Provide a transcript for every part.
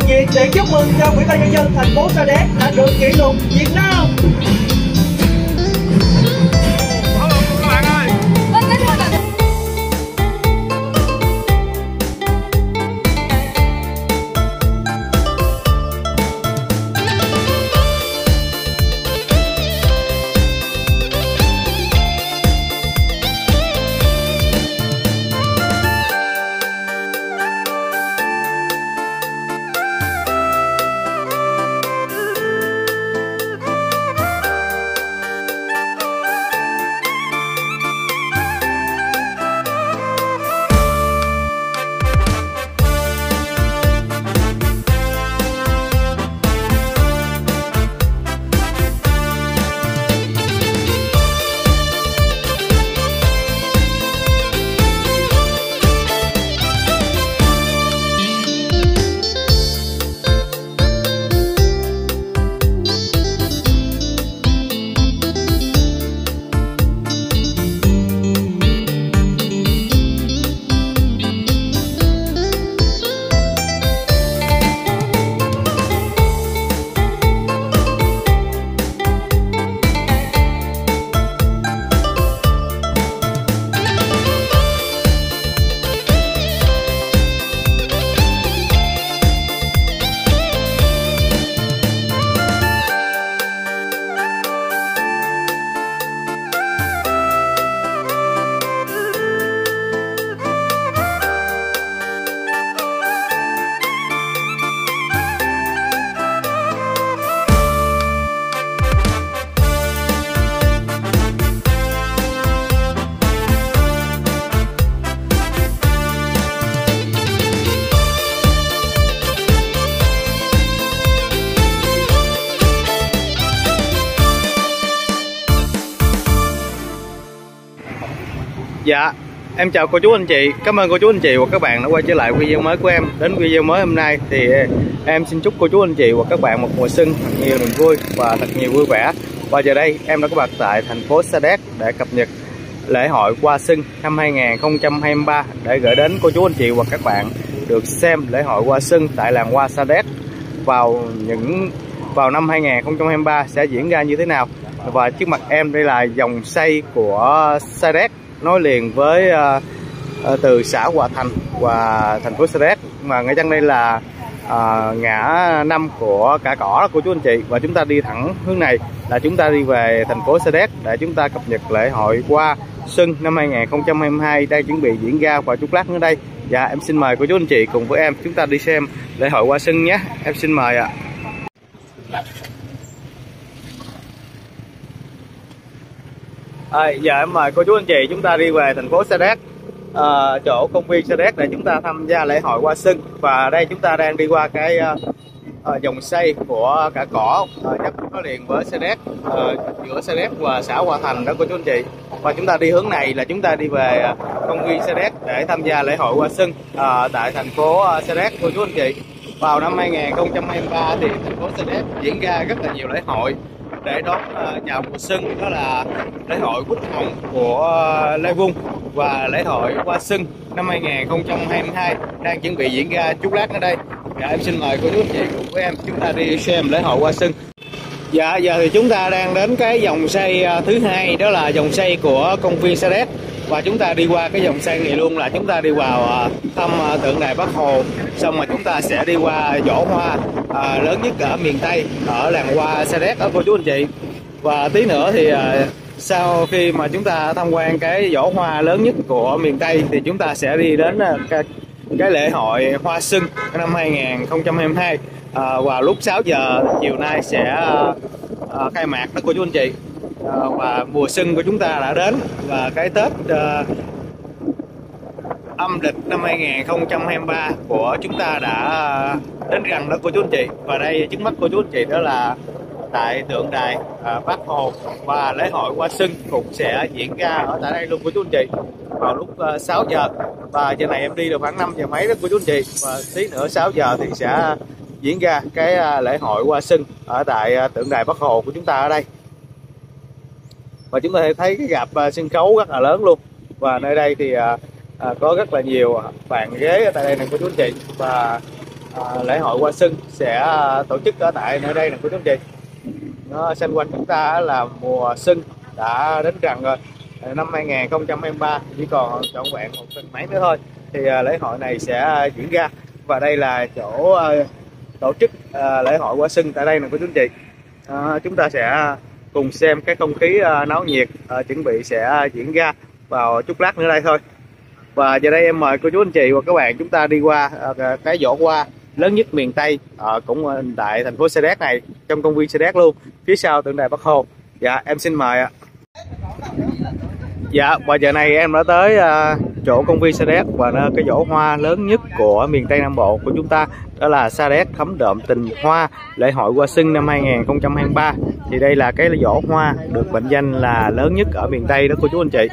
đồng nhiệt để chúc mừng cho Ủy ban nhân dân thành phố Sa Đéc đã được kỷ lục Việt Nam. Em chào cô chú anh chị. Cảm ơn cô chú anh chị và các bạn đã quay trở lại video mới của em. Đến video mới hôm nay thì em xin chúc cô chú anh chị và các bạn một mùa xuân thật nhiều niềm vui và thật nhiều vui vẻ. Và giờ đây em đã có mặt tại thành phố Sa Đéc để cập nhật lễ hội qua Xuân năm 2023 để gửi đến cô chú anh chị và các bạn được xem lễ hội qua Xuân tại làng Hoa Sa Đéc vào những, vào năm 2023 sẽ diễn ra như thế nào. Và trước mặt em đây là dòng xây của Sa Đéc nối liền với uh, từ xã Hòa Thành và thành phố Sa Đéc. Mà ngay chân đây là uh, ngã năm của cả cỏ của chú anh chị. Và chúng ta đi thẳng hướng này là chúng ta đi về thành phố Sa Đéc để chúng ta cập nhật lễ hội qua xuân năm 2022 đang chuẩn bị diễn ra và chút lát nữa đây. Dạ em xin mời cô chú anh chị cùng với em. Chúng ta đi xem lễ hội qua xuân nhé. Em xin mời ạ. À, giờ em mời cô chú anh chị chúng ta đi về thành phố Sa Đéc à, chỗ công viên Sa Đéc để chúng ta tham gia lễ hội Hoa sưng và đây chúng ta đang đi qua cái à, à dòng xây của cả cỏ à, uh, nó liền với Sa Đéc à, giữa Sa Đéc và xã Hòa Thành đó cô chú anh chị. Và chúng ta đi hướng này là chúng ta đi về công viên Sa Đéc để tham gia lễ hội Hoa Sưng à, tại thành phố Sa Đéc cô chú anh chị. Vào năm 2023 thì thành phố Sa Đéc diễn ra rất là nhiều lễ hội để đón à, chào mùa xuân, đó là lễ hội Quốc Hồng của à, Lê Vung và lễ hội Hoa Xuân năm 2022 đang chuẩn bị diễn ra chút lát ở đây. Dạ em xin mời cô chú anh chị cùng với em chúng ta đi xem lễ hội Hoa Xuân. Dạ giờ thì chúng ta đang đến cái dòng xây à, thứ hai, đó là dòng xây của công viên Sa Đéc và chúng ta đi qua cái dòng sen này luôn là chúng ta đi vào à, thăm à, tượng đài Bắc Hồ. Xong rồi chúng ta sẽ đi qua giỏ hoa à, lớn nhất ở miền Tây ở làng hoa Sa Đéc ở cô chú anh chị. Và tí nữa thì à, sau khi mà chúng ta tham quan cái giỏ hoa lớn nhất của miền Tây thì chúng ta sẽ đi đến à, cái, cái lễ hội hoa xuân năm 2022 à, vào lúc 6 giờ chiều nay sẽ à, khai mạc đó cô chú anh chị. Ờ, và mùa xuân của chúng ta đã đến và cái Tết ờ, âm lịch năm 2023 của chúng ta đã đến gần đó cô chú anh chị. Và đây trước mắt cô chú anh chị đó là tại tượng đài à, Bác Hồ. Và lễ hội Hoa Xuân cũng sẽ diễn ra ở tại đây luôn cô chú anh chị vào lúc uh, 6 giờ. Và giờ này em đi được khoảng 5 giờ mấy đó cô chú anh chị. Và tí nữa 6 giờ thì sẽ diễn ra cái uh, lễ hội Hoa Xuân ở tại uh, tượng đài Bắc Hồ của chúng ta ở đây và chúng ta thấy cái gạp uh, sân khấu rất là lớn luôn. Và nơi đây thì uh, à, có rất là nhiều bàn ghế ở tại đây này của chú anh chị. Và à, lễ hội hoa xuân sẽ à, tổ chức ở tại nơi đây nè của chú anh chị. Nó xung quanh chúng ta là mùa xuân đã đến gần rồi. Năm 2023 chỉ còn trọn vẹn một tuần mấy nữa thôi. Thì lễ hội này sẽ diễn ra. Và đây là chỗ tổ chức lễ hội hoa xuân tại đây nè của chú anh chị. À, chúng ta sẽ cùng xem cái không khí à, náo nhiệt à, chuẩn bị sẽ diễn ra vào chút lát nữa đây thôi. Và giờ đây em mời cô chú anh chị và các bạn chúng ta đi qua à, cái vỏ hoa lớn nhất miền Tây à, ở cũng tại thành phố Sa Đéc này trong công viên Sa Đéc luôn phía sau tượng đài Bắc Hồ. Dạ em xin mời ạ dạ và giờ này em đã tới uh, chỗ công viên Sa Đéc và uh, cái vỏ hoa lớn nhất của miền Tây Nam Bộ của chúng ta đó là Sa Đéc thấm đượm tình hoa lễ hội hoa xuân năm 2023 thì đây là cái vỏ hoa được mệnh danh là lớn nhất ở miền Tây đó cô chú anh chị.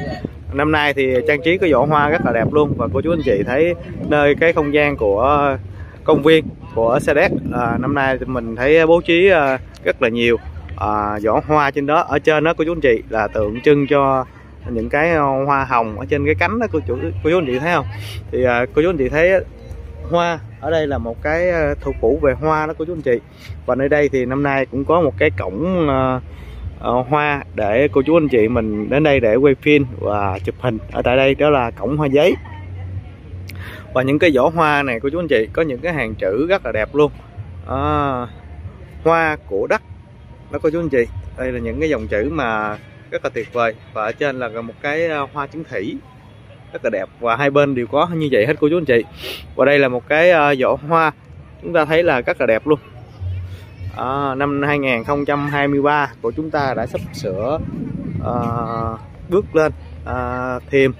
Năm nay thì trang trí cái vỏ hoa rất là đẹp luôn và cô chú anh chị thấy nơi cái không gian của công viên của Sa Đéc à, năm nay thì mình thấy bố trí à, rất là nhiều à, giỏ hoa trên đó. Ở trên đó cô chú anh chị là tượng trưng cho những cái ờ, hoa hồng ở trên cái cánh đó cô chú cô chú anh chị thấy không? Thì à, cô chú anh chị thấy hoa ở đây là một cái ờ, thủ phủ về hoa đó cô chú anh chị. Và nơi đây thì năm nay cũng có một cái cổng à, uh, hoa để cô chú anh chị mình đến đây để quay phim và chụp hình. Ở tại đây đó là cổng hoa giấy. Và những cái vỏ hoa này cô chú anh chị có những cái hàng chữ rất là đẹp luôn. À, hoa của đất đó cô chú anh chị. Đây là những cái dòng chữ mà rất là tuyệt vời. Và ở trên là một cái ờ, hoa chứng thủy rất là đẹp. Và hai bên đều có như vậy hết cô chú anh chị. Và đây là một cái ờ, vỏ hoa. Chúng ta thấy là rất là đẹp luôn. À, năm 2023 của chúng ta đã sắp sửa à, bước lên à, thêm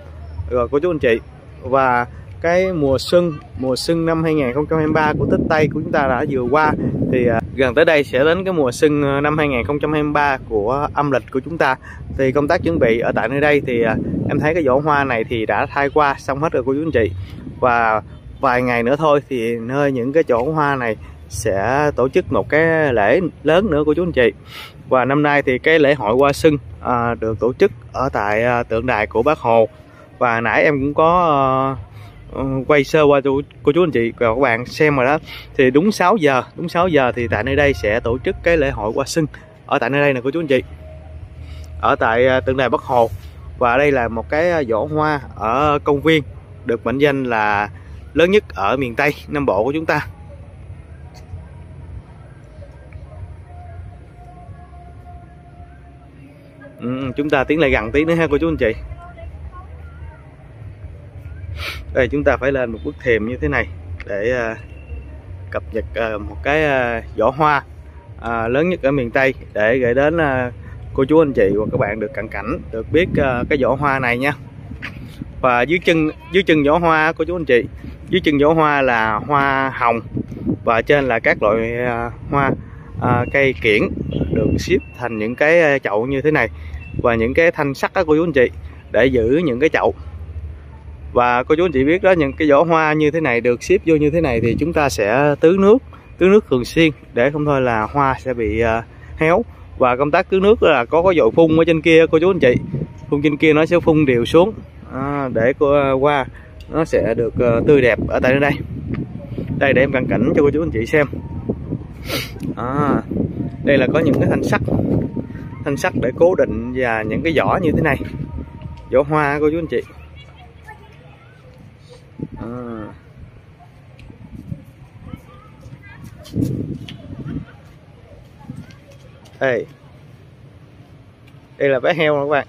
rồi cô chú anh chị. Và cái mùa xuân mùa xuân năm 2023 của Tết Tây của chúng ta đã vừa qua thì à, gần tới đây sẽ đến cái mùa xuân à, năm 2023 của âm lịch của chúng ta. Thì công tác chuẩn bị ở tại nơi đây thì à, em thấy cái vỏ hoa này thì đã thay qua xong hết rồi cô chú anh chị. Và vài ngày nữa thôi thì nơi những cái chỗ hoa này sẽ tổ chức một cái lễ lớn nữa của chú anh chị. Và năm nay thì cái lễ hội hoa xuân à, được tổ chức ở tại à, tượng đài của bác hồ. Và nãy em cũng có à, Ờ, quay sơ qua cho cô chú anh chị và các bạn xem rồi đó. Thì đúng 6 giờ đúng 6 giờ thì tại nơi đây sẽ tổ chức cái lễ hội hoa xuân ở tại nơi đây nè cô chú anh chị. Ở tại à, tượng đài bắc hồ. Và đây là một cái à, vỏ hoa ở công viên được mệnh danh là lớn nhất ở miền tây nam bộ của chúng ta. Ừ, chúng ta tiến lại gần tí nữa ha cô chú anh chị đây chúng ta phải lên một bức thềm như thế này để uh, cập nhật uh, một cái uh, giỏ hoa uh, lớn nhất ở miền Tây để gửi đến uh, cô chú anh chị và các bạn được cận cảnh được biết uh, cái giỏ hoa này nha. Và dưới chân dưới chân giỏ hoa cô chú anh chị dưới chân giỏ hoa là hoa hồng và trên là các loại uh, hoa uh, cây kiển được xếp thành những cái chậu như thế này và những cái thanh sắt đó cô chú anh chị để giữ những cái chậu và cô chú anh chị biết đó những cái vỏ hoa như thế này được xếp vô như thế này thì chúng ta sẽ tưới nước tưới nước thường xuyên để không thôi là hoa sẽ bị uh, héo. Và công tác tưới nước là có cái dội phun ở trên kia cô chú anh chị. Phun trên kia nó sẽ phun đều xuống. À, để cô uh, nó sẽ được uh, tươi đẹp ở tại đây. Đây để em cận cảnh cho cô chú anh chị xem. À, đây là có những cái thanh sắt. Thanh sắt để cố định và những cái vỏ như thế này. Vỏ hoa cô chú anh chị à. đây đây là bé heo các bạn?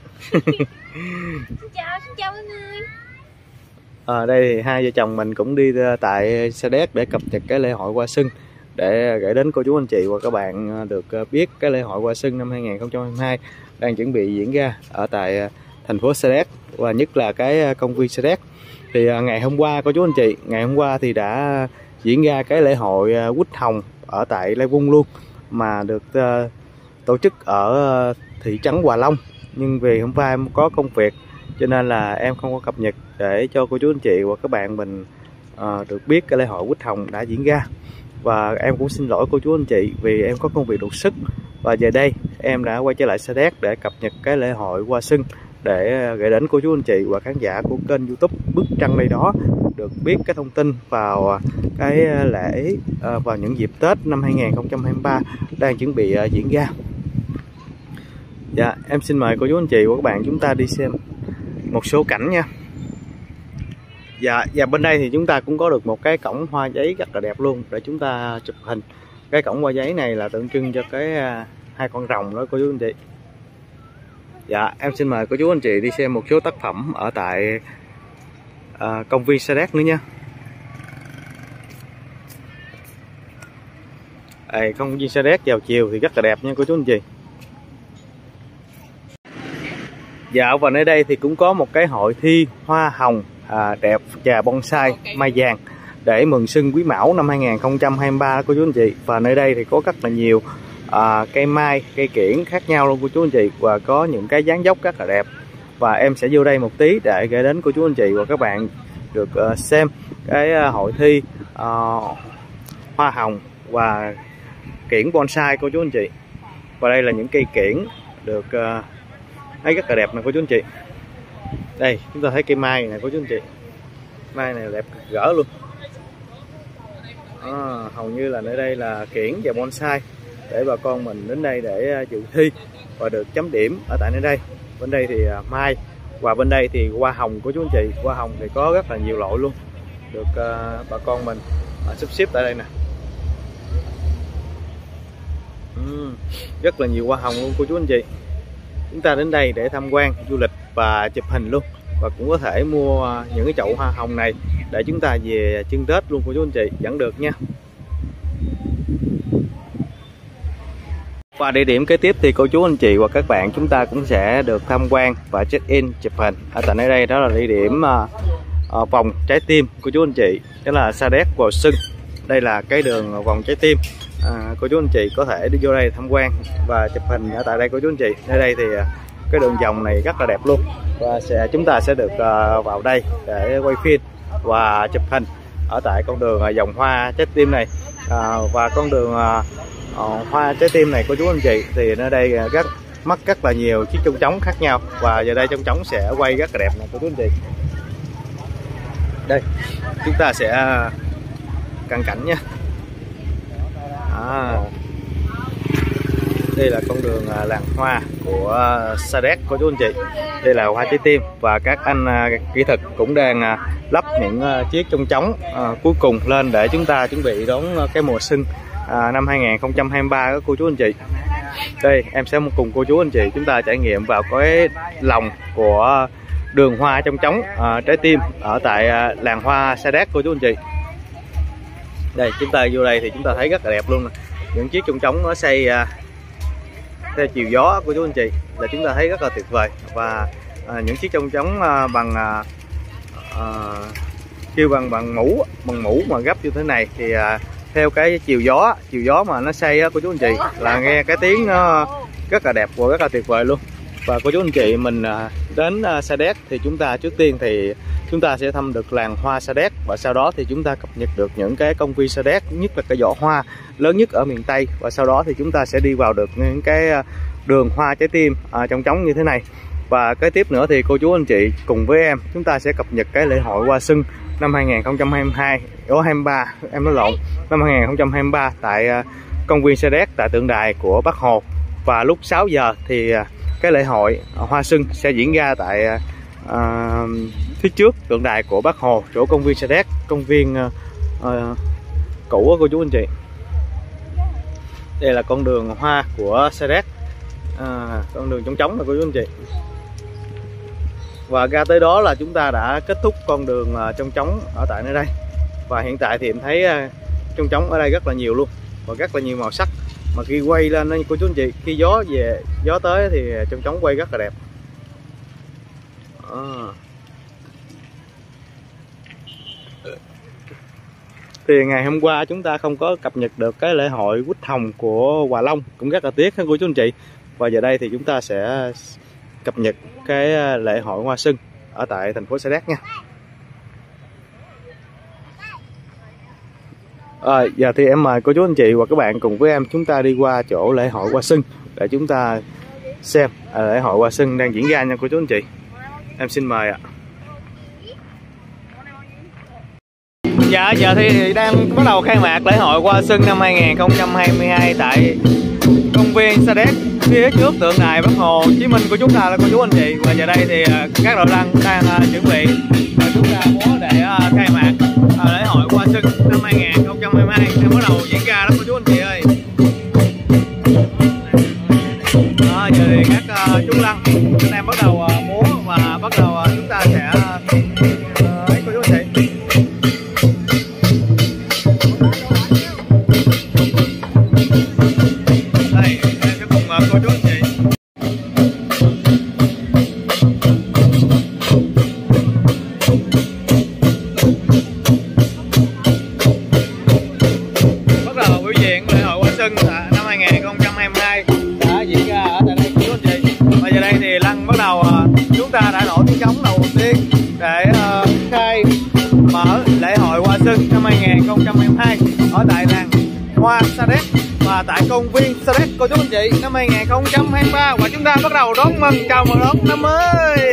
Xin chào xin chào mọi người. Ở à, đây thì hai vợ chồng mình cũng đi tại Sa Đéc để cập nhật cái lễ hội hoa xuân để gửi đến cô chú anh chị và các bạn à, được biết cái lễ hội hoa xuân năm 2022 đang chuẩn bị diễn ra ở tại thành phố Sa Đéc và nhất là cái công viên Sa Đéc thì à, ngày hôm qua, cô chú anh chị, ngày hôm qua thì đã diễn ra cái lễ hội à, quýt hồng ở tại Lai Vung luôn, mà được à, tổ chức ở thị trấn Hòa Long. Nhưng vì hôm qua em có công việc, cho nên là em không có cập nhật để cho cô chú anh chị và các bạn mình được biết cái lễ hội quýt hồng đã diễn ra. Và em cũng xin lỗi cô chú anh chị vì em có công việc đột xuất. Và giờ đây, em đã quay trở lại Sa Đéc để cập nhật cái lễ hội hoa sưng để ờ, gửi đến cô chú anh chị và khán giả của kênh youtube Bước Trăng đây đó được biết cái thông tin vào ờ, cái ờ, lễ vào những dịp Tết năm 2023 đang chuẩn bị diễn ra. Dạ em xin mời cô chú anh chị và các bạn chúng ta đi xem một số cảnh nha. Dạ, và bên đây thì chúng ta cũng có được một cái cổng hoa giấy rất là đẹp luôn để chúng ta chụp hình. Cái cổng hoa giấy này là tượng trưng cho cái hai con rồng đó cô chú anh chị dạ em xin mời cô chú anh chị đi xem một số tác phẩm ở tại à, công viên Sa Đéc nữa nha. Đây, công viên Sa Đéc vào chiều thì rất là đẹp nha cô chú anh chị. Dạ và nơi đây thì cũng có một cái hội thi hoa hồng à, đẹp và bonsai mai vàng để mừng xuân quý mão năm 2023 cô chú anh chị. Và nơi đây thì có rất là nhiều à, cây mai cây kiển khác nhau luôn cô chú anh chị. Và có những cái dáng dốc rất là đẹp. Và em sẽ vô đây một tí để gửi đến cô chú anh chị và các bạn được uh, xem cái uh, hội thi uh, hoa hồng và kiển bonsai cô chú anh chị. Và đây là những cây kiển được uh, ấy rất là đẹp nè cô chú anh chị. Đây chúng ta thấy cây mai này cô chú anh chị. Mai này đẹp gỡ luôn. À, hầu như là nơi đây là kiển và bonsai để bà con mình đến đây để à, dự thi và được chấm điểm ở tại nơi đây. Bên đây thì à, mai và bên đây thì hoa hồng của chú anh chị. Hoa hồng thì có rất là nhiều loại luôn được à, bà con mình sắp xếp tại đây nè. Uhm, rất là nhiều hoa hồng luôn cô chú anh chị. Chúng ta đến đây để tham quan du lịch và chụp hình luôn và cũng có thể mua những cái chậu hoa hồng này để chúng ta về chân Tết luôn cô chú anh chị vẫn được nha. Và địa điểm kế tiếp thì cô chú anh chị và các bạn chúng ta cũng sẽ được tham quan và check in chụp hình. Ở tại nơi đây đó là địa điểm uh, vòng trái tim cô chú anh chị đó là Sa Đéc vào Sưng. Đây là cái đường vòng trái tim. À, cô chú anh chị có thể đi vô đây tham quan và chụp hình ở tại đây cô chú anh chị. Nơi đây thì cái đường vòng này rất là đẹp luôn và sẽ chúng ta sẽ được uh, vào đây để quay phim và chụp hình ở tại con đường uh, dòng hoa trái tim này. Uh, và con đường uh, Ờ, hoa trái tim này của chú anh chị thì nơi đây à, rất mất rất là nhiều chiếc chung trống khác nhau và giờ đây trong trống sẽ quay rất là đẹp này của chú anh chị. Đây chúng ta sẽ à, cận cảnh nha à, đây là con đường à, làng hoa của Sa Đéc của chú anh chị. Đây là hoa trái tim và các anh kỹ thuật cũng đang lắp những chiếc trong trống cuối cùng lên để chúng ta chuẩn bị đón cái mùa xuân À, năm 2023 các cô chú anh chị. Đây em sẽ cùng cô chú anh chị chúng ta trải nghiệm vào cái lòng của đường hoa trong trống à, trái tim ở tại à, làng hoa Sa Đéc cô chú anh chị. Đây chúng ta vô đây thì chúng ta thấy rất là đẹp luôn những chiếc trong trống nó xây theo chiều gió của chú anh chị là chúng ta thấy rất là tuyệt vời. Và à, những chiếc trong trống à, bằng à, à, kêu bằng bằng mũ bằng mũ mà gấp như thế này thì à, theo cái chiều gió chiều gió mà nó xây á, của chú anh chị là nghe cái tiếng nó rất là đẹp và rất là tuyệt vời luôn. Và cô chú anh chị mình ờ, đến ờ, Sa Đéc thì chúng ta trước tiên thì chúng ta sẽ thăm được làng hoa Sa Đéc và sau đó thì chúng ta cập nhật được những cái công viên Sa Đéc nhất là cái giỏ hoa lớn nhất ở miền Tây. Và sau đó thì chúng ta sẽ đi vào được những cái đường hoa trái tim à, trong trống như thế này. Và cái tiếp nữa thì cô chú anh chị cùng với em chúng ta sẽ cập nhật cái lễ hội hoa xuân năm 2022 ở 23 em nói lộn. Năm 2023 tại ờ, công viên xe Đéc tại tượng đài của Bắc Hồ. Và lúc 6 giờ thì ờ, cái lễ hội hoa sưng sẽ diễn ra tại à, phía trước tượng đài của Bác Hồ chỗ công viên xe Đéc công viên à, cũ của cô chú anh chị. Đây là con đường hoa của xe Đéc à, con đường trống trống là cô chú anh chị và ra tới đó là chúng ta đã kết thúc con đường à, trong trống ở tại nơi đây. Và hiện tại thì em thấy à, trong trống ở đây rất là nhiều luôn, và rất là nhiều màu sắc. Mà khi quay lên cô chú anh chị, khi gió về, gió tới thì trong trống quay rất là đẹp. À. thì ngày hôm qua chúng ta không có cập nhật được cái lễ hội quýt hồng của Hòa Long, cũng rất là tiếc cô chú anh chị. Và giờ đây thì chúng ta sẽ cập nhật cái à, lễ hội hoa sưng ở tại thành phố Sa Đéc nha. À, giờ thì em mời cô chú anh chị và các bạn cùng với em chúng ta đi qua chỗ lễ hội Hoa sưng để chúng ta xem à, lễ hội hoa sưng đang diễn ra nha cô chú anh chị. Em xin mời ạ. Dạ giờ thì đang bắt đầu khai mạc lễ hội hoa sưng năm 2022 tại công viên Sa Đéc phía trước tượng đài Bác Hồ Chí Minh của chúng ta là cô chú anh chị. Và giờ đây thì à, các đội lăng đang à, chuẩn bị. Và chúng ta múa để à, khai mạc lễ hội hoa xuân năm 2022 đang bắt đầu diễn ra đó cô chú anh chị ơi. Đó, giờ thì các chú lăng anh em bắt đầu múa và bắt đầu chúng ta sẽ 2023 và chúng ta bắt đầu đón mừng chào mừng đón năm mới.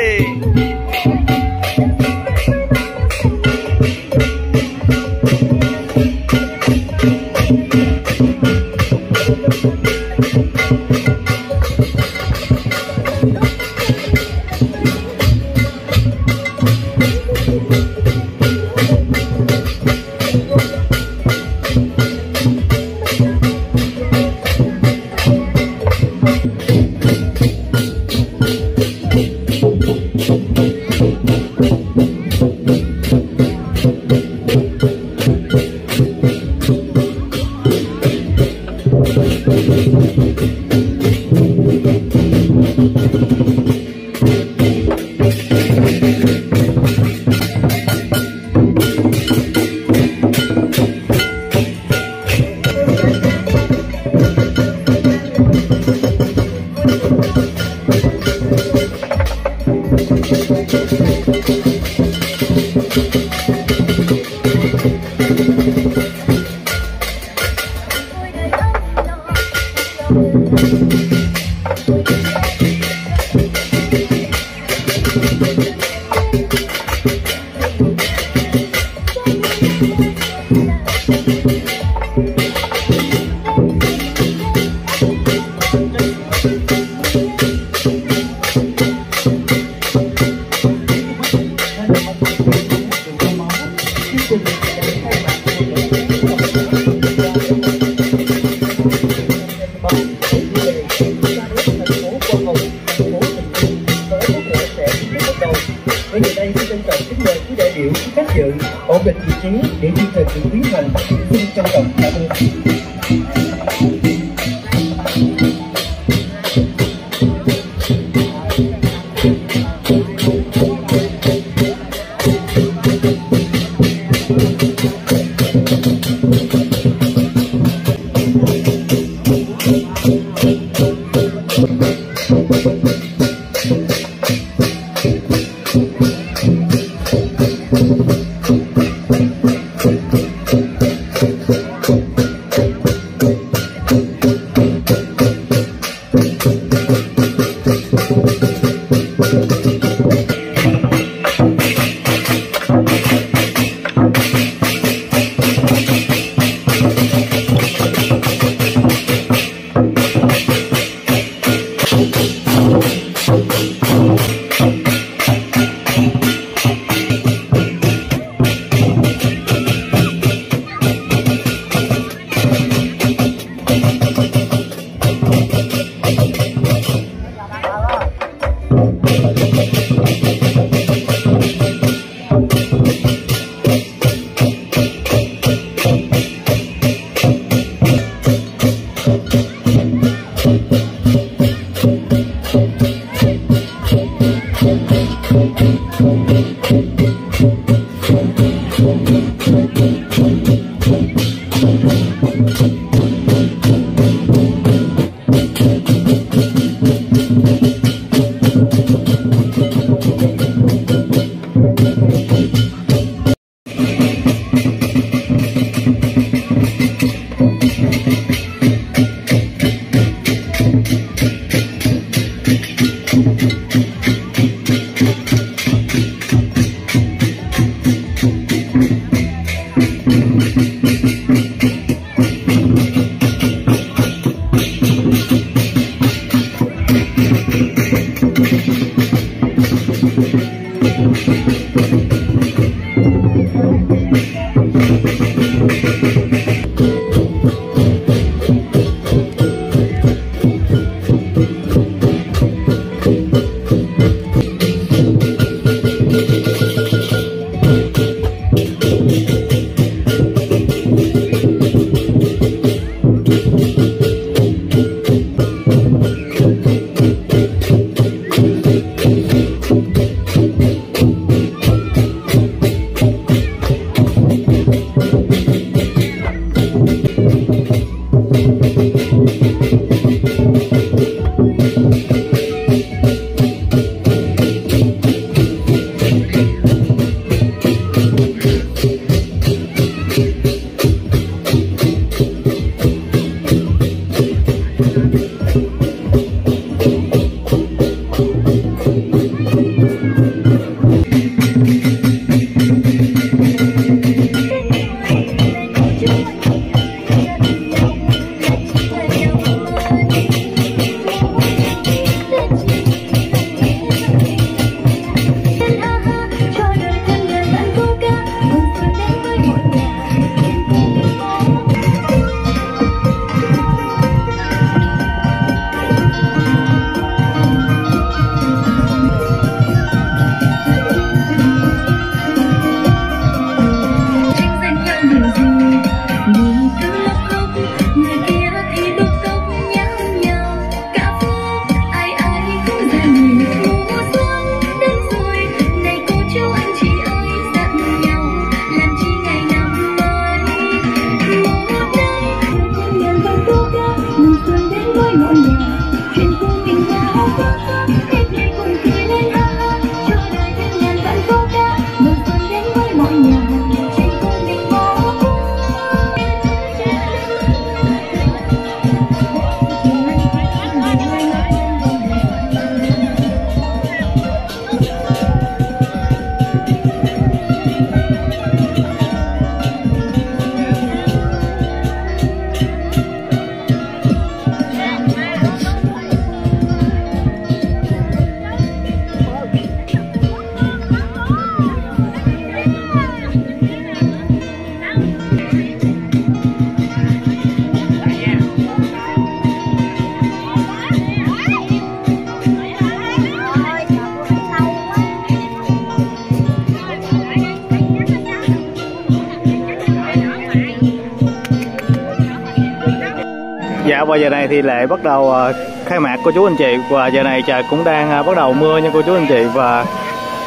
Qua và giờ này thì lễ bắt đầu ờ, khai mạc cô chú anh chị. Và giờ này trời cũng đang ờ, bắt đầu mưa nha cô chú anh chị. Và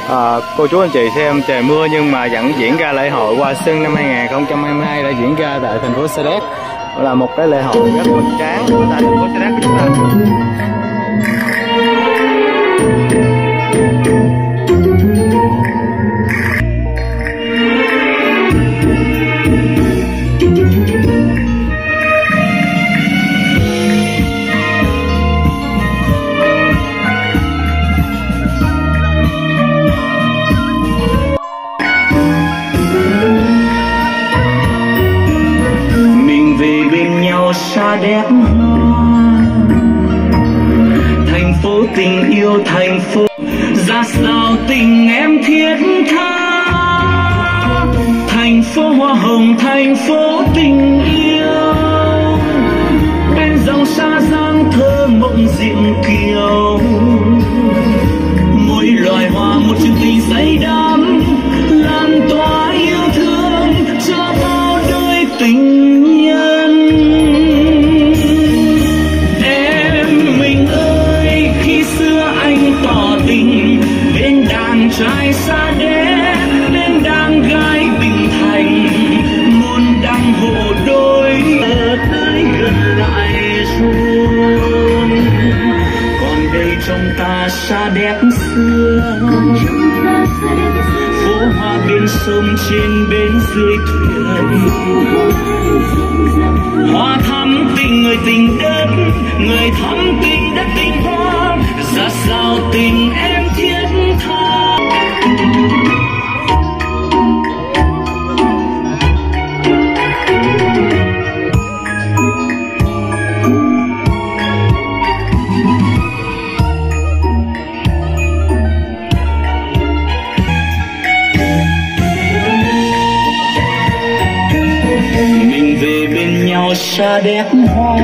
à, cô chú anh chị xem trời mưa nhưng mà vẫn diễn ra lễ hội Hoa Xuân năm 2022 đã diễn ra tại thành phố Sa Đéc. Là một cái lễ hội rất hoành tráng tại thành phố Sa Đéc của chúng ta. Đẹp hoa thành phố tình yêu, thành phố ra sao tình em thiết tha. Thành phố hoa hồng, thành phố tình yêu. Bên dòng xa giang thơ mộng diệu kiều. Mỗi loài hoa, một chương tình say đắm. Trên bên dưới thuyền. Hoa thắm tình người tình đất, người thắm tình đất tình hoa. Ra sao tình em xa hoa.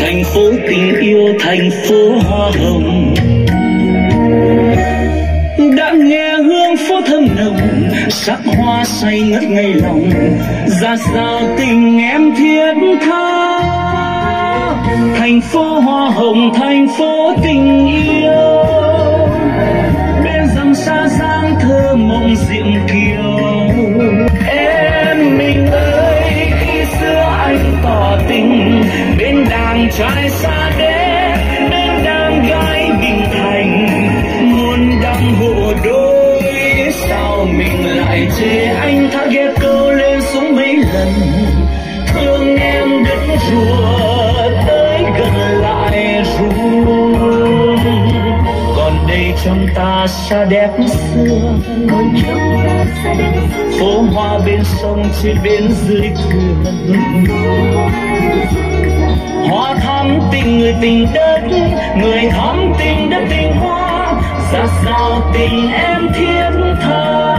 Thành phố tình yêu, thành phố hoa hồng. Đã nghe hương phố thơm nồng, sắc hoa say ngất ngây lòng. Ra sao tình em thiết tha? Thành phố hoa hồng, thành phố tình yêu. Bên dòng xa giang thơ mộng diệm kiều. Em mình ơi. Chàng trai xa đế bên đang gái bình thành. Muốn đăng hộ đôi, sao mình lại chê anh? Tha ghé câu lên xuống mấy lần. Thương em đến rùa, tới gần lại ru còn đây trong ta xa đẹp xưa. Phố hoa bên sông trên bên dưới thuyền hoa thắm tình người tình đất, người thắm tình đất tình hoa. Ra sao tình em thiết tha?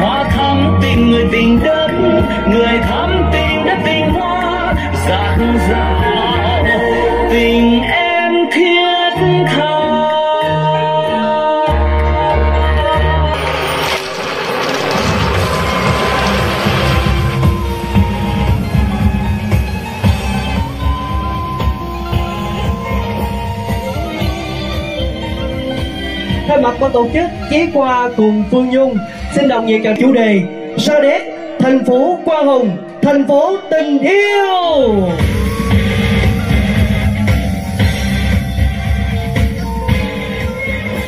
Hoa thắm tình người tình đất, người thắm tình đất tình hoa. Dạt dào tình em Thay mặt ban tổ chức Chí Qua cùng Phương Nhung xin đồng nhiệt chào chủ đề Sa đéc thành phố Quang Hùng thành phố tình yêu.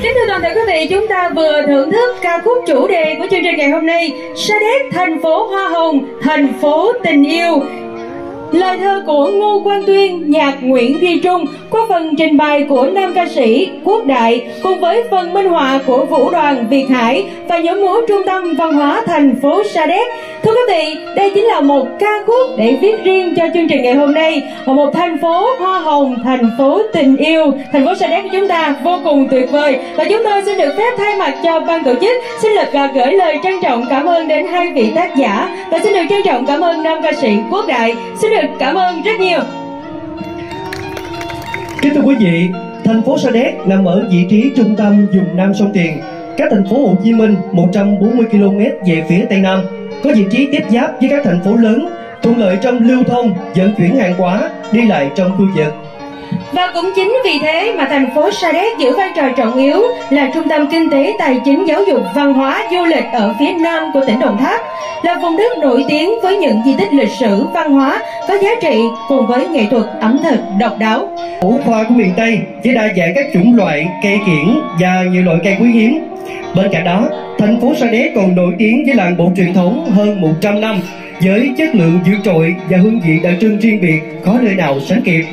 Kính thưa toàn thể quý vị, chúng ta vừa thưởng thức ca khúc chủ đề của chương trình ngày hôm nay Sa đéc thành phố Hoa Hồng, thành phố tình yêu. Lời thơ của Ngô Quang Tuyên, nhạc Nguyễn Duy Trung qua phần trình bày của nam ca sĩ Quốc Đại cùng với phần minh họa của Vũ đoàn Việt Hải và nhóm múa Trung tâm Văn hóa thành phố Sa Đéc. Thưa quý vị, đây chính là một ca khúc để viết riêng cho chương trình ngày hôm nay và một thành phố hoa hồng, thành phố tình yêu, thành phố Sa Đéc của chúng ta vô cùng tuyệt vời và chúng tôi xin được phép thay mặt cho ban tổ chức xin lực à, gửi lời trân trọng cảm ơn đến hai vị tác giả và xin được trân trọng cảm ơn nam ca sĩ Quốc Đại. Xin được cảm ơn rất nhiều. Kính thưa quý vị, thành phố Sa Đéc nằm ở vị trí trung tâm vùng Nam sông Tiền, cách thành phố Hồ Chí Minh 140 km về phía tây nam, có vị trí tiếp giáp với các thành phố lớn thuận lợi trong lưu thông, vận chuyển hàng hóa, đi lại trong khu vực. Và cũng chính vì thế mà thành phố Sa Đéc giữ vai trò trọng yếu là trung tâm kinh tế, tài chính, giáo dục, văn hóa, du lịch ở phía nam của tỉnh Đồng Tháp, là vùng đất nổi tiếng với những di tích lịch sử, văn hóa có giá trị cùng với nghệ thuật ẩm thực độc đáo. Ủ khoa của miền Tây với đa dạng các chủng loại cây kiển và nhiều loại cây quý hiếm. Bên cạnh đó, thành phố Sa Đéc còn nổi tiếng với làng bộ truyền thống hơn 100 năm với chất lượng vượt trội và hương vị đặc trưng riêng biệt có nơi nào sánh kịp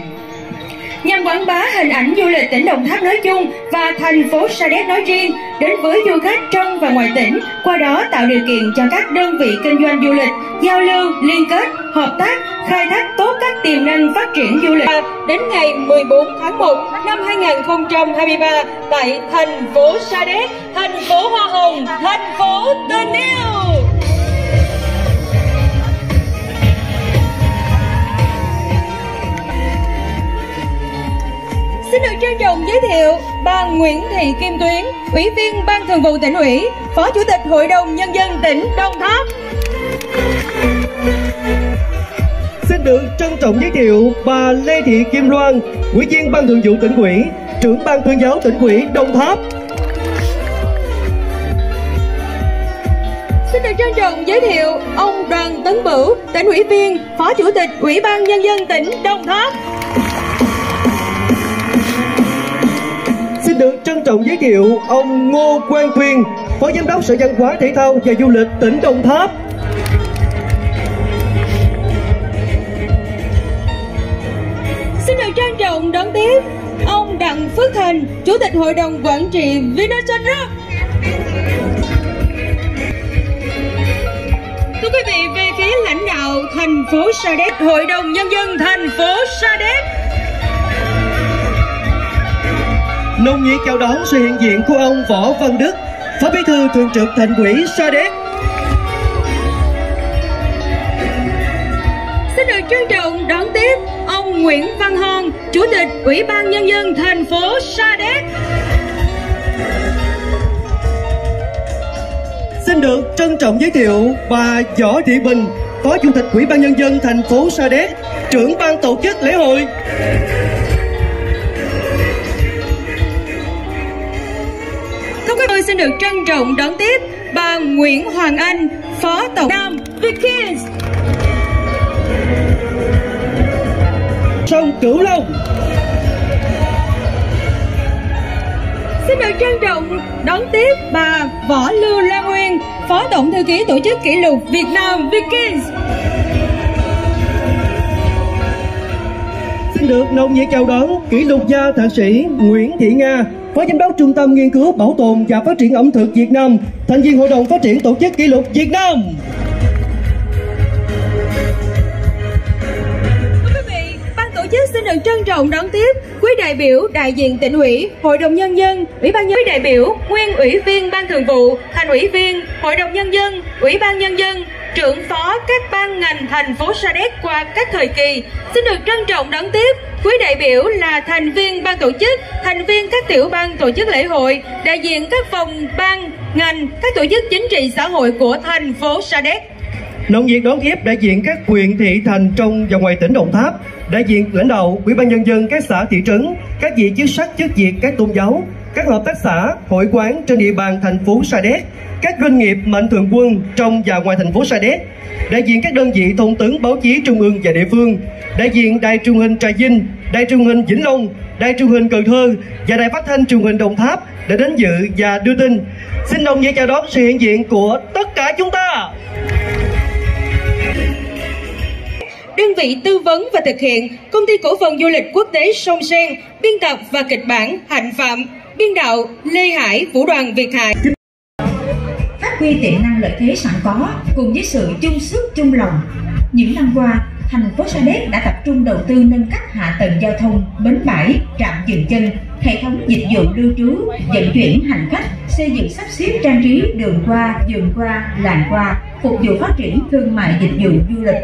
nhằm quảng bá hình ảnh du lịch tỉnh Đồng Tháp nói chung và thành phố Sa Đéc nói riêng đến với du khách trong và ngoài tỉnh, qua đó tạo điều kiện cho các đơn vị kinh doanh du lịch giao lưu, liên kết, hợp tác, khai thác tốt các tiềm năng phát triển du lịch. Đến ngày 14 tháng 1 năm 2023 tại thành phố Sa Đéc, thành phố Hoa Hồng, thành phố tình yêu. Xin được trân trọng giới thiệu bà Nguyễn Thị Kim Tuyến, Ủy viên Ban Thường vụ tỉnh ủy, Phó Chủ tịch Hội đồng Nhân dân tỉnh Đồng Tháp. Xin được trân trọng giới thiệu bà Lê Thị Kim Loan, Ủy viên Ban Thường vụ tỉnh ủy, trưởng Ban tuyên giáo tỉnh ủy Đồng Tháp. Xin được trân trọng giới thiệu ông Đoàn Tấn Bửu, tỉnh ủy viên, Phó Chủ tịch Ủy ban Nhân dân tỉnh Đồng Tháp. Xin được trân trọng giới thiệu ông Ngô Quang Tuyên, Phó Giám đốc Sở Văn hóa Thể thao và Du lịch tỉnh Đồng Tháp. Xin được trân trọng đón tiếp ông Đặng Phước Thành, Chủ tịch Hội đồng Quản trị Vinasun Rock. Thưa quý vị, về phía lãnh đạo thành phố Sa Đéc, Hội đồng Nhân dân thành phố Sa Đéc nồng nhiệt chào đón sự hiện diện của ông Võ Văn Đức, Phó Bí thư Thường trực Thành ủy Sa Đéc. Xin được trân trọng đón tiếp ông Nguyễn Văn Hòn, Chủ tịch Ủy ban Nhân dân thành phố Sa Đéc. Xin được trân trọng giới thiệu bà Võ Thị Bình, Phó Chủ tịch Ủy ban Nhân dân thành phố Sa Đéc, trưởng ban tổ chức lễ hội. Xin được trân trọng đón tiếp bà Nguyễn Hoàng Anh, Phó Tổng Nam Vikings. Sông Cửu Long. Xin được trân trọng đón tiếp bà Võ Lưu Lan Nguyên, Phó Tổng Thư ký Tổ chức Kỷ lục Việt Nam Vikings. Xin được nồng nhiệt chào đón kỷ lục gia thạc sĩ Nguyễn Thị Nga, Phó Giám đốc Trung tâm Nghiên cứu Bảo tồn và Phát triển ẩm thực Việt Nam, thành viên Hội đồng Phát triển Tổ chức Kỷ lục Việt Nam. Thưa quý vị, ban tổ chức xin được trân trọng đón tiếp quý đại biểu đại diện tỉnh ủy, Hội đồng Nhân dân, Ủy ban nhân đại biểu, nguyên ủy viên Ban Thường vụ, thành ủy viên, Hội đồng Nhân dân, Ủy ban Nhân dân, trưởng phó các ban ngành thành phố Sa Đéc qua các thời kỳ. Xin được trân trọng đón tiếp quý đại biểu là thành viên ban tổ chức, thành viên các tiểu ban tổ chức lễ hội, đại diện các phòng ban, ngành, các tổ chức chính trị xã hội của thành phố Sa Đéc. Nông nhiệt đón tiếp đại diện các huyện thị thành trong và ngoài tỉnh Đồng Tháp, đại diện lãnh đạo Ủy ban nhân dân các xã thị trấn, các vị chức sắc chức việc các tôn giáo, các hợp tác xã, hội quán trên địa bàn thành phố Sa Đéc, các doanh nghiệp mạnh thường quân trong và ngoài thành phố Sa Đéc, đại diện các đơn vị thông tấn báo chí trung ương và địa phương, đại diện đài truyền hình Trà Vinh, đài truyền hình Vĩnh Long, đài truyền hình Cần Thơ và đài phát thanh truyền hình Đồng Tháp đã đến dự và đưa tin. Xin đồng nghĩa chào đón sự hiện diện của tất cả chúng ta. đơn vị tư vấn và thực hiện công ty cổ phần du lịch quốc tế sông sen biên tập và kịch bản hạnh phạm biên đạo lê hải vũ đoàn việt hải phát huy tiềm năng lợi thế sẵn có cùng với sự chung sức chung lòng những năm qua thành phố Sa Đéc đã tập trung đầu tư nâng cấp hạ tầng giao thông, bến bãi, trạm dừng chân, hệ thống dịch vụ lưu trú, vận chuyển hành khách, xây dựng sắp xếp trang trí đường qua, vườn qua, làng qua, phục vụ phát triển thương mại dịch vụ du lịch.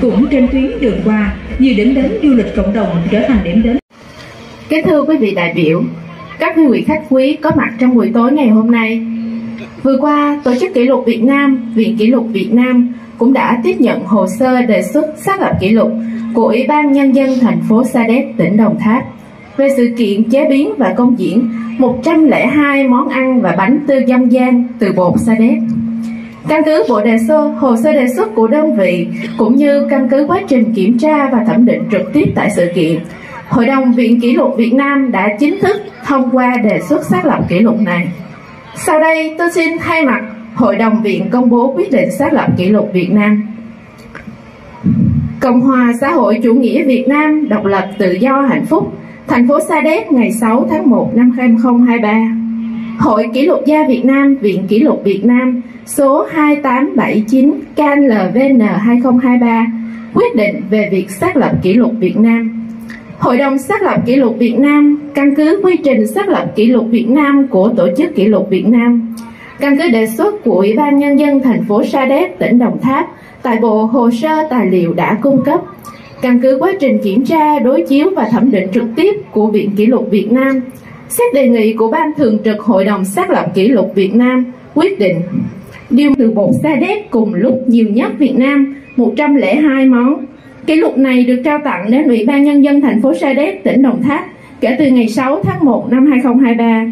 Cũng trên tuyến đường qua, nhiều điểm đến du lịch cộng đồng trở thành điểm đến. Kính thưa quý vị đại biểu, các quý vị khách quý có mặt trong buổi tối ngày hôm nay, Vừa qua, Tổ chức Kỷ lục Việt Nam, Viện Kỷ lục Việt Nam cũng đã tiếp nhận hồ sơ đề xuất xác lập kỷ lục của Ủy ban Nhân dân thành phố Sa Đéc, tỉnh Đồng Tháp về sự kiện chế biến và công diễn 102 món ăn và bánh tư dâm gian từ bột Sa Đéc. Căn cứ bộ đề sơ, hồ sơ đề xuất của đơn vị cũng như căn cứ quá trình kiểm tra và thẩm định trực tiếp tại sự kiện, Hội đồng Viện Kỷ lục Việt Nam đã chính thức thông qua đề xuất xác lập kỷ lục này. Sau đây tôi xin thay mặt Hội đồng Viện công bố quyết định xác lập kỷ lục Việt Nam. Cộng hòa xã hội chủ nghĩa Việt Nam độc lập tự do hạnh phúc, thành phố Sa Đéc ngày 6 tháng 1 năm 2023. Hội Kỷ lục gia Việt Nam, Viện Kỷ lục Việt Nam số 2879 KLVN 2023 quyết định về việc xác lập kỷ lục Việt Nam. Hội đồng xác lập kỷ lục Việt Nam căn cứ quy trình xác lập kỷ lục Việt Nam của Tổ chức Kỷ lục Việt Nam, căn cứ đề xuất của Ủy ban Nhân dân thành phố Sa Đéc, tỉnh Đồng Tháp tại bộ hồ sơ tài liệu đã cung cấp, căn cứ quá trình kiểm tra, đối chiếu và thẩm định trực tiếp của Viện Kỷ lục Việt Nam, xét đề nghị của Ban Thường trực Hội đồng xác lập kỷ lục Việt Nam quyết định. Điều từ bột sa đéc cùng lúc nhiều nhất Việt Nam 102 món. Kỷ lục này được trao tặng đến Ủy ban Nhân dân thành phố Sa Đéc, tỉnh Đồng Tháp kể từ ngày 6 tháng 1 năm 2023.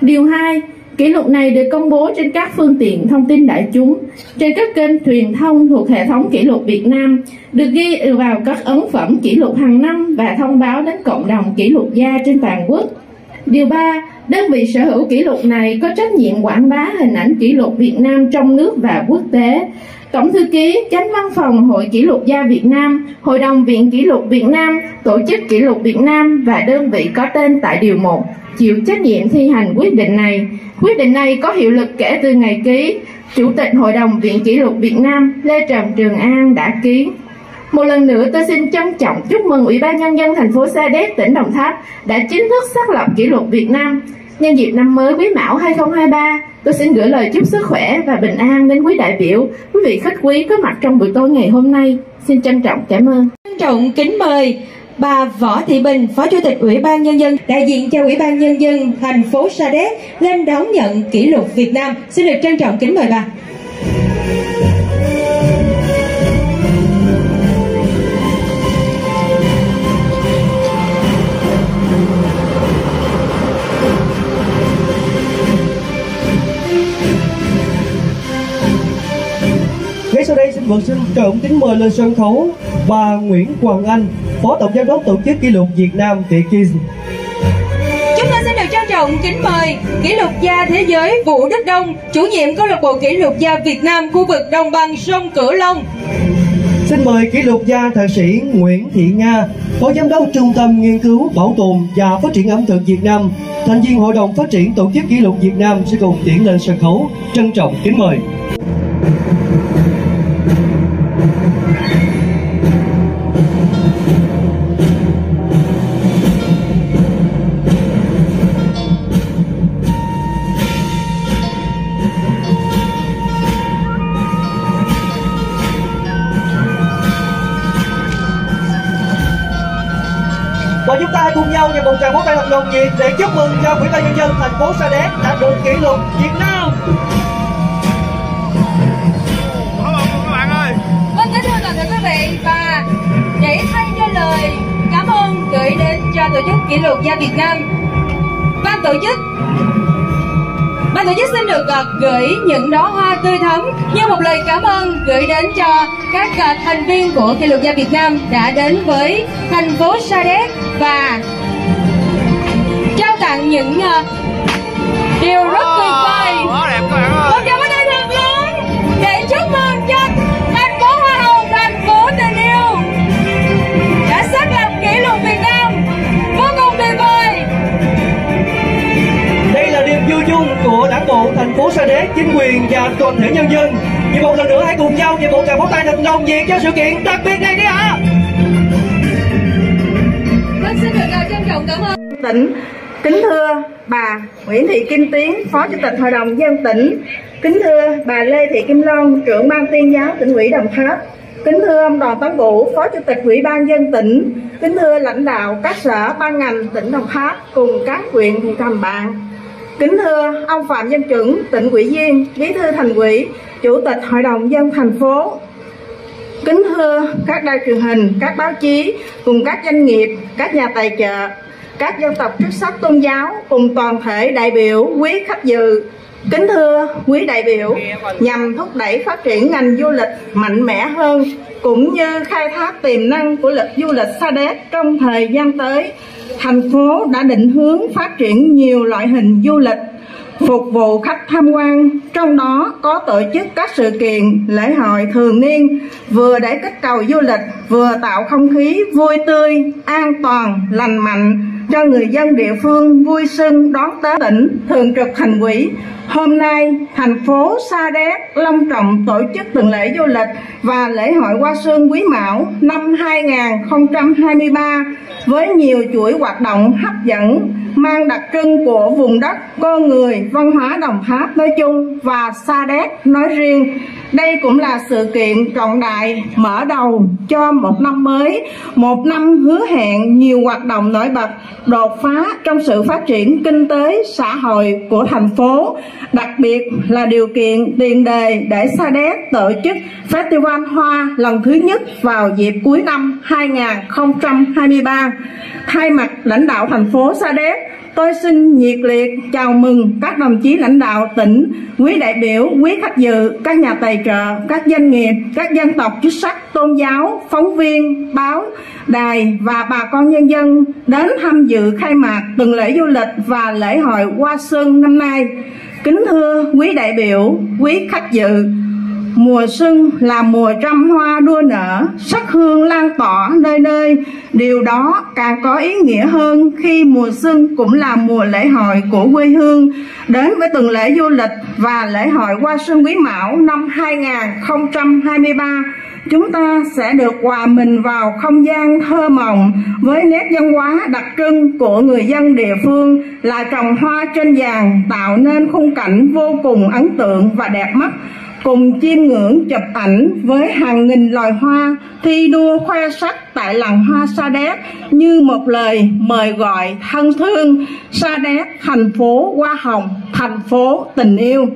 Điều 2. Kỷ lục này được công bố trên các phương tiện thông tin đại chúng, trên các kênh truyền thông thuộc hệ thống kỷ lục Việt Nam, được ghi vào các ấn phẩm kỷ lục hàng năm và thông báo đến cộng đồng kỷ lục gia trên toàn quốc. Điều 3. Đơn vị sở hữu kỷ lục này có trách nhiệm quảng bá hình ảnh kỷ lục Việt Nam trong nước và quốc tế. Tổng thư ký, chánh văn phòng Hội Kỷ lục gia Việt Nam, Hội đồng Viện Kỷ lục Việt Nam, Tổ chức Kỷ lục Việt Nam và đơn vị có tên tại Điều 1 chịu trách nhiệm thi hành quyết định này. Quyết định này có hiệu lực kể từ ngày ký. Chủ tịch Hội đồng Viện Kỷ lục Việt Nam Lê Trần Trường An đã ký. Một lần nữa tôi xin trân trọng chúc mừng Ủy ban Nhân dân thành phố Sa Đéc, tỉnh Đồng Tháp đã chính thức xác lập kỷ lục Việt Nam. Nhân dịp năm mới Quý Mão 2023, tôi xin gửi lời chúc sức khỏe và bình an đến quý đại biểu, quý vị khách quý có mặt trong buổi tối ngày hôm nay. Xin trân trọng cảm ơn. Trân trọng kính mời bà Võ Thị Bình, Phó Chủ tịch Ủy ban Nhân dân, đại diện cho Ủy ban Nhân dân thành phố Sa Đéc lên đón nhận kỷ lục Việt Nam. Xin được trân trọng kính mời bà. Vâng xin trọng kính mời lên sân khấu bà Nguyễn Hoàng Anh, Phó Tổng Giám đốc Tổ chức Kỷ lục Việt Nam Việt Kids. Chúng ta xin được trân trọng kính mời kỷ lục gia thế giới Vũ Đức Đông, chủ nhiệm câu lạc bộ kỷ lục gia Việt Nam khu vực đồng bằng sông Cửu Long. Xin mời kỷ lục gia thạc sĩ Nguyễn Thị Nga, Phó Giám đốc Trung tâm Nghiên cứu Bảo tồn và Phát triển ẩm thực Việt Nam, thành viên Hội đồng Phát triển Tổ chức Kỷ lục Việt Nam sẽ cùng tiến lên sân khấu. Trân trọng kính mời. Và ta hãy cùng nhau và một tràng pháo tay thật nồng nhiệt để chúc mừng cho Ủy ban nhân dân thành phố Sa Đéc đã được kỷ lục Việt Nam. Vâng, kính thưa toàn thể quý vị và để thay cho lời cảm ơn gửi đến cho tổ chức kỷ lục gia Việt Nam, ban tổ chức Ban tổ chức xin được uh, gửi những đóa hoa tươi thắm như một lời cảm ơn gửi đến cho các uh, thành viên của kỷ lục gia Việt Nam đã đến với thành phố Sa Đéc và trao tặng những uh, điều rất tuyệt vời. Quá đẹp các bạn ơi. Chung của đảng bộ thành phố Sa Đéc, chính quyền và toàn thể nhân dân. Vì một lần nữa hãy cùng nhau dành một tràng pháo tay thật nồng nhiệt cho sự kiện đặc biệt này đi ạ. Vâng, xin được uh, trân trọng cảm ơn. tỉnh kính thưa bà Nguyễn Thị Kim Tiến phó chủ tịch hội đồng dân tỉnh kính thưa bà Lê Thị Kim Loan trưởng ban tuyên giáo tỉnh ủy Đồng Tháp kính thưa ông Đoàn Tấn Vũ phó chủ tịch ủy ban dân tỉnh kính thưa lãnh đạo các sở ban ngành tỉnh Đồng Tháp cùng các huyện thị thành bạn Kính thưa ông Phạm Văn trưởng tỉnh ủy viên, bí thư thành ủy, chủ tịch hội đồng dân thành phố. Kính thưa các đài truyền hình, các báo chí, cùng các doanh nghiệp, các nhà tài trợ, các dân tộc chức sắc tôn giáo, cùng toàn thể đại biểu, quý khách dự. Kính thưa quý đại biểu, nhằm thúc đẩy phát triển ngành du lịch mạnh mẽ hơn, cũng như khai thác tiềm năng của lịch du lịch Sa Đéc trong thời gian tới, thành phố đã định hướng phát triển nhiều loại hình du lịch phục vụ khách tham quan, trong đó có tổ chức các sự kiện lễ hội thường niên, vừa để kích cầu du lịch, vừa tạo không khí vui tươi, an toàn, lành mạnh cho người dân địa phương vui xuân đón Tết tỉnh thường trực thành ủy. Hôm nay, thành phố Sa Đéc long trọng tổ chức tuần lễ du lịch và lễ hội Hoa Xuân Quý Mão năm 2023 với nhiều chuỗi hoạt động hấp dẫn mang đặc trưng của vùng đất, con người, văn hóa Đồng Tháp nói chung và Sa Đéc nói riêng. Đây cũng là sự kiện trọng đại mở đầu cho một năm mới, một năm hứa hẹn nhiều hoạt động nổi bật, đột phá trong sự phát triển kinh tế xã hội của thành phố, đặc biệt là điều kiện tiền đề để Sa Đéc tổ chức Festival Hoa lần thứ nhất vào dịp cuối năm 2023. Thay mặt lãnh đạo thành phố Sa Đéc, tôi xin nhiệt liệt chào mừng các đồng chí lãnh đạo tỉnh, quý đại biểu, quý khách dự, các nhà tài trợ, các doanh nghiệp, các dân tộc chức sắc, tôn giáo, phóng viên, báo, đài và bà con nhân dân đến tham dự khai mạc tuần lễ du lịch và lễ hội Hoa Xuân năm nay. Kính thưa quý đại biểu, quý khách dự, Mùa xuân là mùa trăm hoa đua nở, sắc hương lan tỏa nơi nơi. Điều đó càng có ý nghĩa hơn khi mùa xuân cũng là mùa lễ hội của quê hương. Đến với tuần lễ du lịch và lễ hội Hoa Xuân Quý Mão năm 2023, chúng ta sẽ được hòa mình vào không gian thơ mộng với nét văn hóa đặc trưng của người dân địa phương là trồng hoa trên vàng tạo nên khung cảnh vô cùng ấn tượng và đẹp mắt cùng chiêm ngưỡng chụp ảnh với hàng nghìn loài hoa, thi đua khoe sắc tại làng hoa Sa Đéc như một lời mời gọi thân thương. Sa Đéc, thành phố hoa hồng, thành phố tình yêu.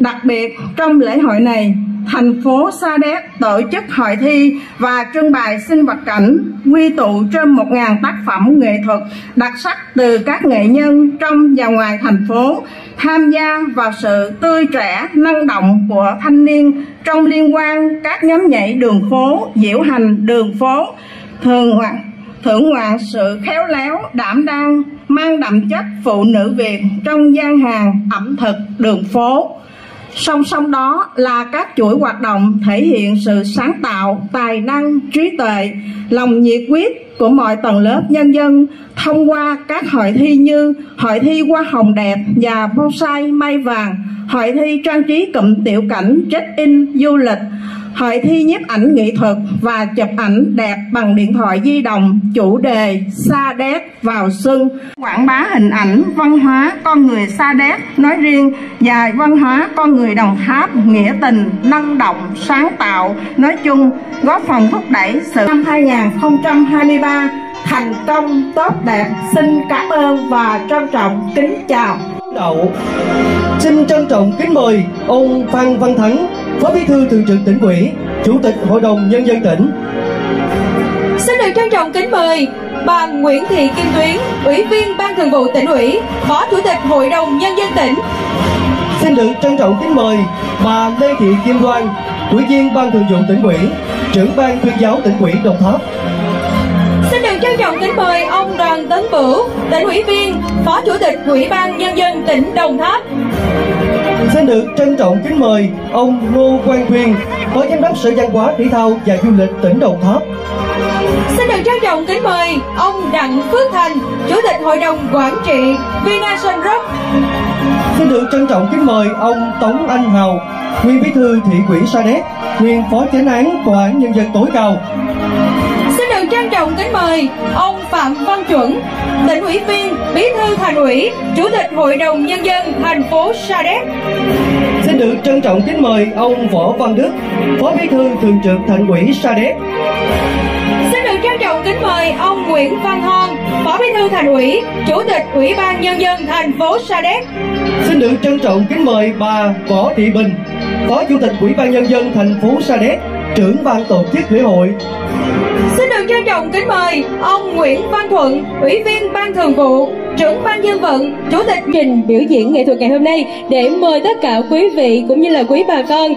Đặc biệt trong lễ hội này thành phố Sa Đéc tổ chức hội thi và trưng bày sinh vật cảnh, quy tụ trên 1.000 tác phẩm nghệ thuật đặc sắc từ các nghệ nhân trong và ngoài thành phố, tham gia vào sự tươi trẻ, năng động của thanh niên trong liên quan các nhóm nhảy đường phố, diễu hành đường phố, thường hoặc thưởng ngoạn sự khéo léo, đảm đang, mang đậm chất phụ nữ Việt trong gian hàng ẩm thực đường phố song song đó là các chuỗi hoạt động thể hiện sự sáng tạo, tài năng, trí tuệ, lòng nhiệt huyết của mọi tầng lớp nhân dân thông qua các hội thi như hội thi hoa hồng đẹp và bonsai may vàng, hội thi trang trí cụm tiểu cảnh check in du lịch hội thi nhiếp ảnh nghệ thuật và chụp ảnh đẹp bằng điện thoại di động, chủ đề Sa Đéc vào xuân. Quảng bá hình ảnh văn hóa con người Sa Đéc nói riêng và văn hóa con người Đồng Tháp nghĩa tình, năng động, sáng tạo nói chung góp phần thúc đẩy sự năm 2023 thành công, tốt đẹp. Xin cảm ơn và trân trọng, kính chào đậu xin trân trọng kính mời ông Phan Văn Thắng Phó Bí thư Thường trực tỉnh ủy, Chủ tịch Hội đồng Nhân dân tỉnh. Xin được trân trọng kính mời bà Nguyễn Thị Kim Tuyến, Ủy viên Ban Thường vụ tỉnh ủy, Phó Chủ tịch Hội đồng Nhân dân tỉnh. Xin được trân trọng kính mời bà Lê Thị Kim Loan, Ủy viên Ban Thường vụ tỉnh ủy, trưởng Ban tuyên giáo tỉnh ủy Đồng Tháp. Trân trọng kính mời ông Đoàn Tấn Bửu, tỉnh ủy viên, Phó Chủ tịch Ủy ban Nhân dân tỉnh Đồng Tháp. Xin được trân trọng kính mời ông Ngô Quang Thuyên, Phó Giám đốc Sở Văn hóa Thể thao và Du lịch tỉnh Đồng Tháp. Xin được trân trọng kính mời ông Đặng Phước Thành, Chủ tịch Hội đồng Quản trị Vinasun Group. Xin được trân trọng kính mời ông Tống Anh Hào, nguyên bí thư thị ủy Sa Đéc, nguyên phó chánh án tòa án nhân dân tối cao trân trọng kính mời ông Phạm Văn Chuẩn, tỉnh ủy viên, bí thư thành ủy, chủ tịch hội đồng nhân dân thành phố Sa Đéc. Xin được trân trọng kính mời ông Võ Văn Đức, phó bí thư thường trực thành ủy Sa Đéc. Xin được trân trọng kính mời ông Nguyễn Văn Hon, phó bí thư thành ủy, chủ tịch ủy ban nhân dân thành phố Sa Đéc. Xin được trân trọng kính mời bà Võ Thị Bình, phó chủ tịch ủy ban nhân dân thành phố Sa Đéc trưởng ban tổ chức lễ hội Trân trọng kính mời ông Nguyễn Văn Thuận, Ủy viên Ban Thường vụ, trưởng Ban Dân vận, Chủ tịch trình biểu diễn nghệ thuật ngày hôm nay để mời tất cả quý vị cũng như là quý bà con.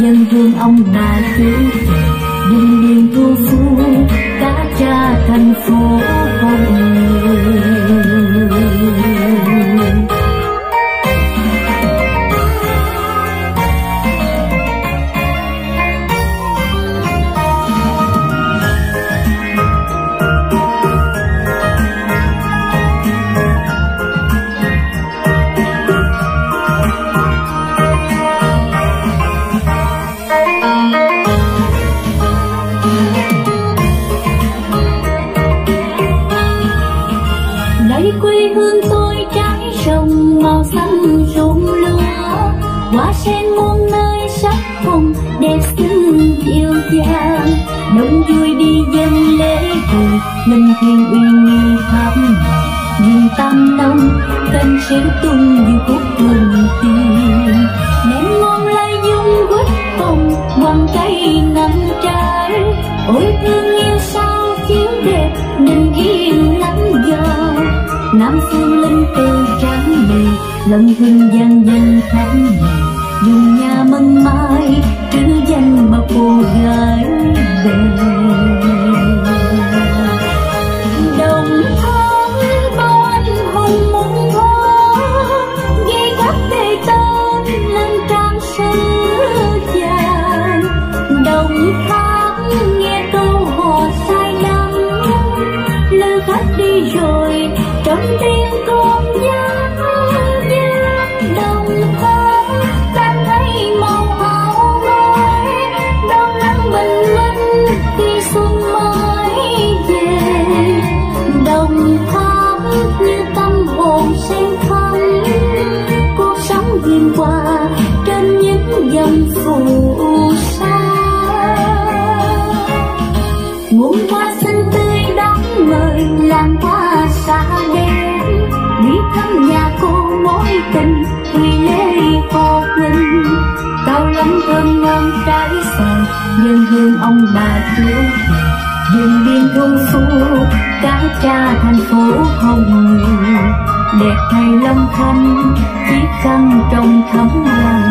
nhân vương ông bà tứ đình đình tu phú cả cha thành phố không nhưng hương ông bà thiếu rừng biên thôn phú cá cha thành phố hồng đẹp thay long thanh chiếc khăn trong thấm lòng.